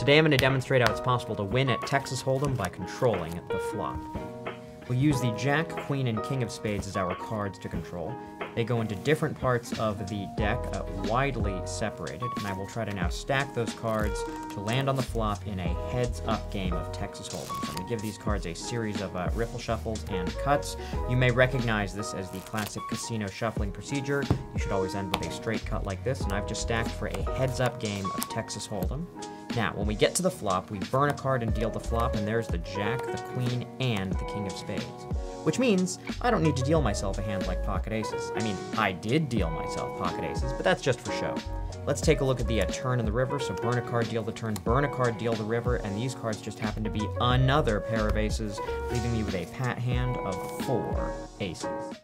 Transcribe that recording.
Today I'm going to demonstrate how it's possible to win at Texas Hold'em by controlling the flop. We'll use the Jack, Queen, and King of Spades as our cards to control. They go into different parts of the deck, uh, widely separated, and I will try to now stack those cards to land on the flop in a heads-up game of Texas Hold'em. I'm going to give these cards a series of uh, riffle shuffles and cuts. You may recognize this as the classic casino shuffling procedure. You should always end with a straight cut like this, and I've just stacked for a heads-up game of Texas Hold'em. Now, when we get to the flop, we burn a card and deal the flop, and there's the Jack, the Queen, and the King of Spades. Which means I don't need to deal myself a hand like Pocket Aces. I mean, I did deal myself Pocket Aces, but that's just for show. Let's take a look at the uh, turn in the river. So burn a card, deal the turn, burn a card, deal the river, and these cards just happen to be another pair of aces, leaving me with a pat hand of four aces.